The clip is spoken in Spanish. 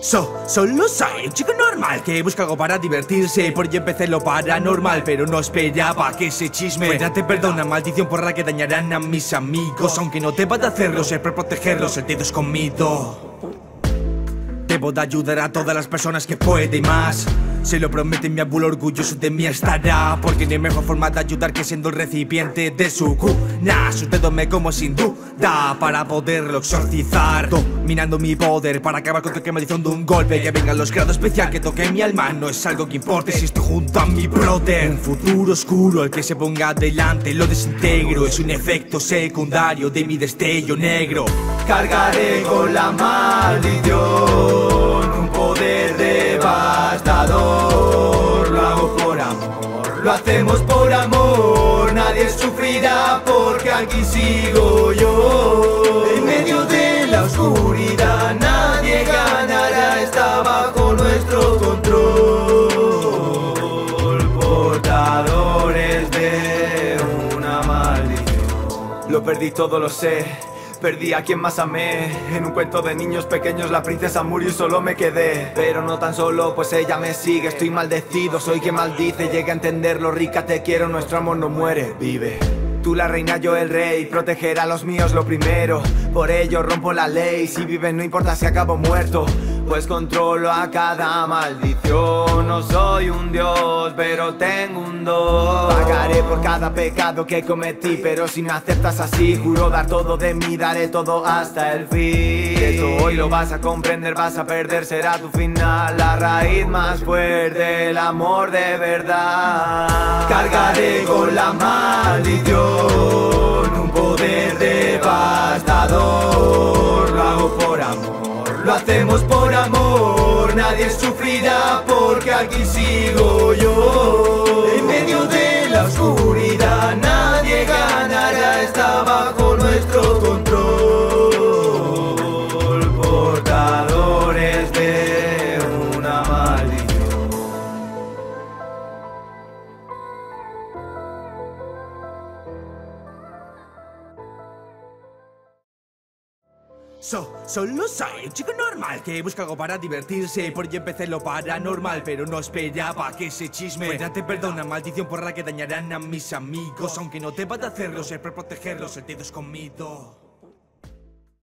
So, solo soy un chico normal que busca algo para divertirse. Por ello empecé lo paranormal, pero no esperaba que ese chisme Fuera te perdona, maldición por la que dañarán a mis amigos. Aunque no te va a hacerlo, sé por protegerlos, el dedo es conmigo. Debo de ayudar a todas las personas que puede y más se lo promete mi abuelo orgulloso de mí estará Porque no hay mejor forma de ayudar que siendo el recipiente de su cuna. Sus dedos me como sin duda para poderlo exorcizar Dominando mi poder para acabar con cualquier maldición de un golpe. Que venga los grados especial que toque mi alma No es algo que importe. Si estoy junto a mi brother Un futuro oscuro el que se ponga delante lo desintegro. Es un efecto secundario de mi destello negro. Cargaré con la maldición Un poder devastador hacemos por amor. Nadie sufrirá porque aquí sigo yo. En medio de la oscuridad Nadie ganará. Está bajo nuestro control. Portadores de una maldición. Lo perdí todo, lo sé Perdí a quien más amé. En un cuento de niños pequeños la princesa murió y solo me quedé. Pero no tan solo, pues ella me sigue. Estoy maldecido, soy quien maldice. Llegué a entender lo rica te quiero Nuestro amor no muere, vive. Tú la reina, yo el rey, proteger a los míos lo primero. Por ello rompo la ley, si viven no importa si acabo muerto Pues controlo a cada maldición. No soy un dios, pero tengo un don. Pagaré por cada pecado que cometí Pero si me aceptas así, juro dar todo de mí Daré todo hasta el fin. Esto hoy lo vas a comprender, vas a perder, será tu final. La raíz más fuerte, el amor de verdad. Cargaré con la maldición lo hacemos por amor. Nadie sufrirá porque aquí sigo yo. So, solo soy un chico normal que busca algo para divertirse. Por ello empecé lo paranormal, pero no esperaba que ese chisme Fuera. te perdona, maldición por la que dañarán a mis amigos. Aunque no te va a hacerlo, sé protegerlos, es conmigo